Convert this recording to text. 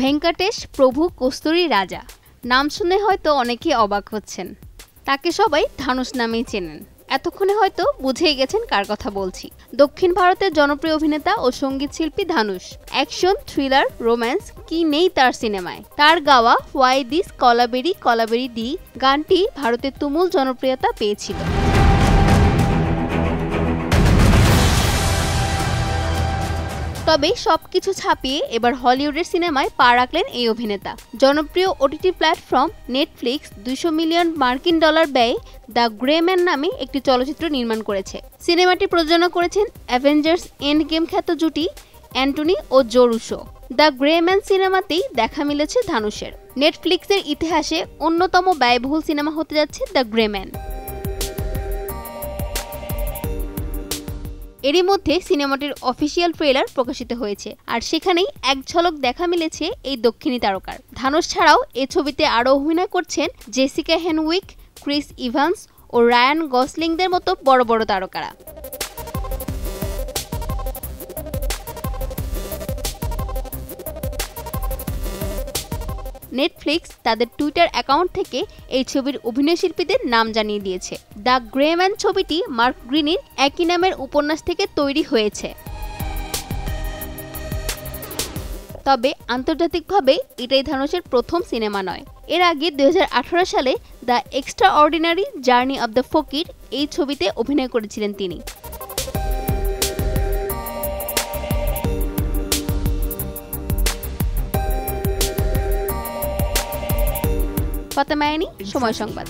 ভেঙ্কটেশ প্রভু কস্তুরী রাজা। নাম শুনে হয়তো অনেকেই অবাক হচ্ছেন। তাকে সবাই ধানুষ নামেই চেনেন। এতক্ষণে হয়তো বুঝেই গেছেন কার কথা বলছি। দক্ষিণ ভারতের জনপ্রিয় অভিনেতা ও সংগীত শিল্পী ধানুষ অ্যাকশন, থ্রিলার, রোম্যান্স, কি নেই তার সিনেমায়। তার গাওয়া ওয়াই দিস কলাবেরি কলাবেরি ডি গানটি ভারতের তুমুল জনপ্রিয়তা পেয়েছিল। তবে সবকিছু ছাপিয়ে এবার হলিউডের সিনেমায় পা রাখলেন এই অভিনেতা। জনপ্রিয় ওটিটি প্ল্যাটফর্ম নেটফ্লিক্স দুশো মিলিয়ন মার্কিন ডলার ব্যয়ে দ্য গ্রেম্যান নামে একটি চলচ্চিত্র নির্মাণ করেছে। সিনেমাটি প্রযোজনা করেছেন অ্যাভেঞ্জার্স এন্ড গেম খ্যাত জুটি অ্যান্টনি ও জোরুসো দ্য গ্রেম্যান সিনেমাতেই দেখা মিলেছে ধানুষের নেটফ্লিক্সের ইতিহাসে অন্যতম ব্যয়বহুল সিনেমা হতে যাচ্ছে দ্য গ্রেম্যান। এরই মধ্যে সিনেমাটির অফিসিয়াল ট্রেলার প্রকাশিত হয়েছে, আর সেখানেই এক ঝলক দেখা মিলেছে এই দক্ষিণী তারকার। ধানুষ ছাড়াও এ ছবিতে আরও অভিনয় করছেন জেসিকা হেনউইক, ক্রিস ইভান্স ও রায়ান গসলিংদের মতো বড় বড় তারকারা। নেটফ্লিক্স তাদের টুইটার অ্যাকাউন্ট থেকে এই ছবির অভিনয়শিল্পীদের নাম জানিয়ে দিয়েছে। দ্য গ্রেম্যান ছবিটি মার্ক গ্রিনির একই নামের উপন্যাস থেকে তৈরি হয়েছে। তবে আন্তর্জাতিকভাবে এটাই ধানুষের প্রথম সিনেমা নয়। এর আগে দু হাজার আঠারো সালে the extraordinary journey of the fakir এই ছবিতে অভিনয় করেছিলেন তিনি। ফাতেমা সময় সংবাদ।